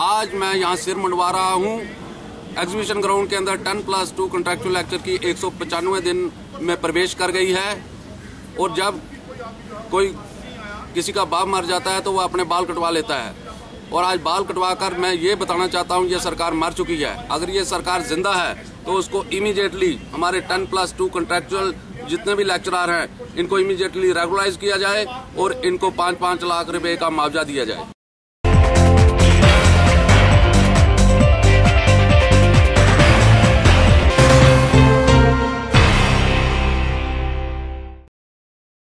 आज मैं यहाँ सिर मंडवा रहा हूँ। एग्जीबिशन ग्राउंड के अंदर ten plus two contractual lecture की एक दिन में प्रवेश कर गई है। और जब कोई किसी का बाप मर जाता है तो वह अपने बाल कटवा लेता है। और आज बाल कटवा कर मैं ये बताना चाहता हूँ, ये सरकार मर चुकी है। अगर ये सरकार ज़िंदा है तो उसको इमीडिएटली हमारे टेन प्लस टू कंट्रेक्चुअल जितने भी लेक्चरार हैं, इनको इमीडिएटली रेगुलाइज किया जाए और इनको पाँच पाँच लाख रुपए का मुआवजा दिया जाए।